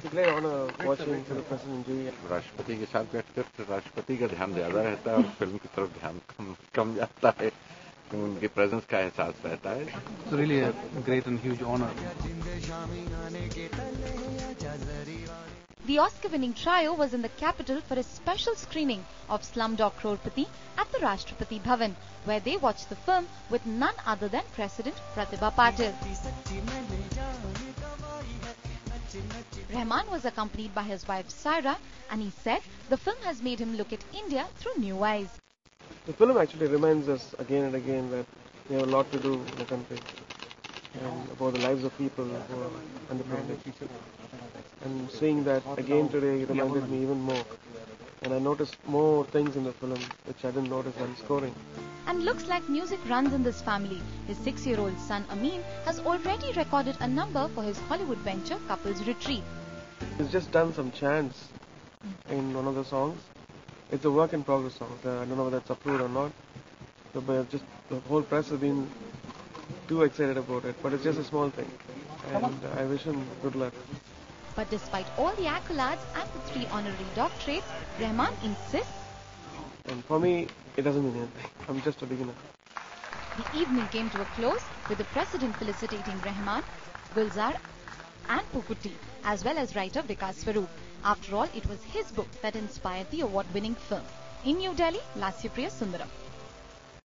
It's a great honor watching the President Ji. राष्ट्रपति के साथ बैठकर तो राष्ट्रपति का ध्यान ज्यादा रहता है और फिल्म की तरफ ध्यान कम कम जाता है तो उनके प्रेजेंस का एहसास रहता है It's really a great and huge honor. The Oscar-winning trio was in the capital for a special screening of Slumdog Crorepati at the Rashtrapati Bhavan, where they watched the film with none other than President Pratibha Patil. Rahman was accompanied by his wife Saira, and he said the film has made him look at India through new eyes. The film actually reminds us again and again that we have a lot to do in the country and about the lives of people who are underprivileged. And seeing that again today reminded me even more. And I noticed more things in the film which I didn't notice when scoring. And looks like music runs in this family. His six-year-old son Ameen has already recorded a number for his Hollywood venture Couples Retreat. He's just done some chants in one of the songs. It's a work in progress song. Uh, I don't know whether it's approved or not. But just the whole press has been too excited about it. But it's just a small thing. And I wish him good luck. But despite all the accolades and the three honorary doctorates, Rahman insists And for me, it doesn't mean anything. I'm just a beginner. the evening came to a close with the president felicitating Rahman, Gulzar and Pookutty, as well as writer Vikas Swarup. After all, it was his book that inspired the award-winning film. In New Delhi, Lasya Priya Sundaram.